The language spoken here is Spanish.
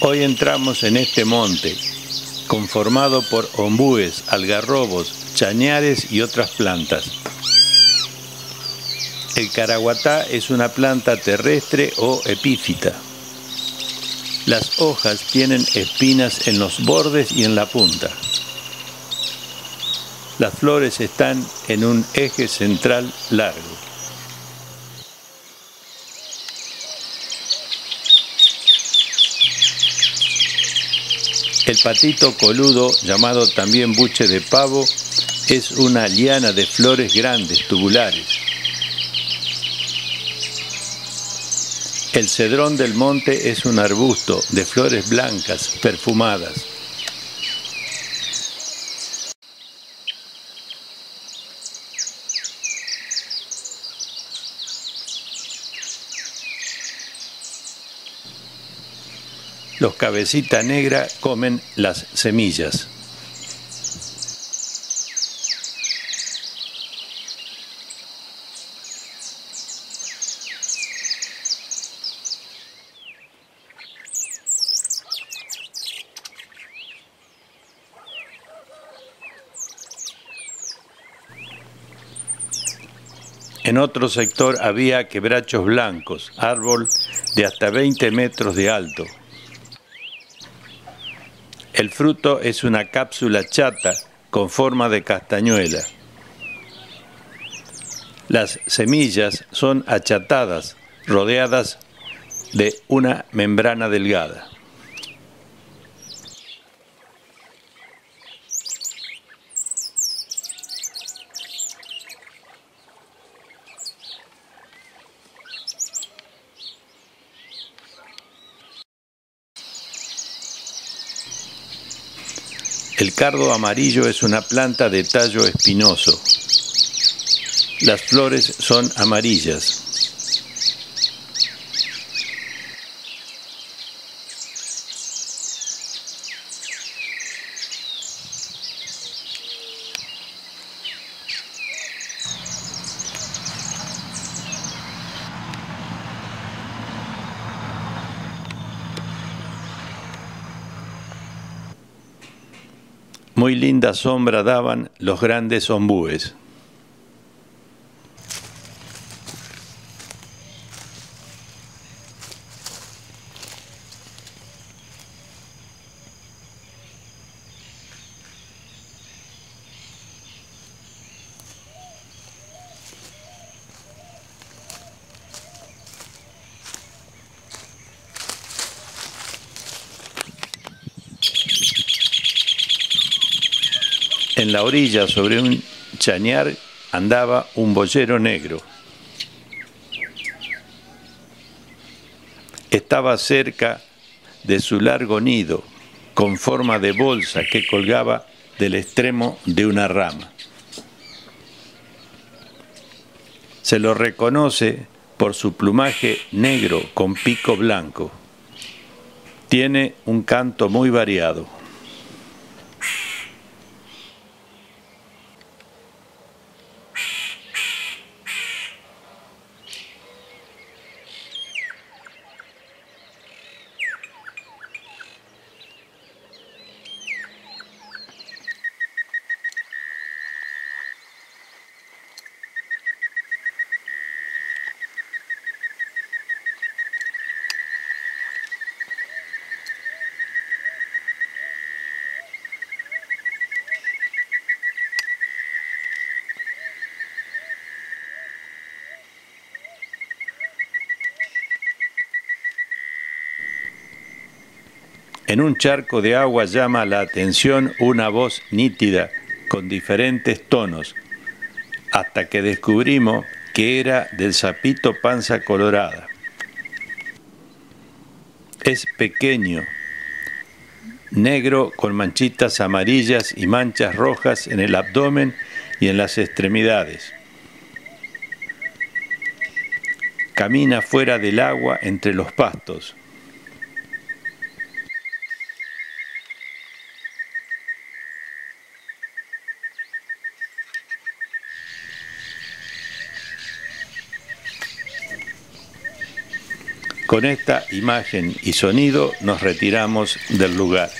Hoy entramos en este monte, conformado por ombúes, algarrobos, chañares y otras plantas. El caraguatá es una planta terrestre o epífita. Las hojas tienen espinas en los bordes y en la punta. Las flores están en un eje central largo. El patito coludo, llamado también buche de pavo, es una liana de flores grandes, tubulares. El cedrón del monte es un arbusto de flores blancas, perfumadas. Los cabecita negra comen las semillas. En otro sector había quebrachos blancos, árbol de hasta 20 metros de alto. El fruto es una cápsula chata con forma de castañuela. Las semillas son achatadas, rodeadas de una membrana delgada. El cardo amarillo es una planta de tallo espinoso. Las flores son amarillas. Muy linda sombra daban los grandes ombúes. En la orilla, sobre un chañar, andaba un boyero negro. Estaba cerca de su largo nido, con forma de bolsa que colgaba del extremo de una rama. Se lo reconoce por su plumaje negro con pico blanco. Tiene un canto muy variado. En un charco de agua llama la atención una voz nítida con diferentes tonos, hasta que descubrimos que era del sapito panza colorada. Es pequeño, negro con manchitas amarillas y manchas rojas en el abdomen y en las extremidades. Camina fuera del agua entre los pastos. Con esta imagen y sonido nos retiramos del lugar.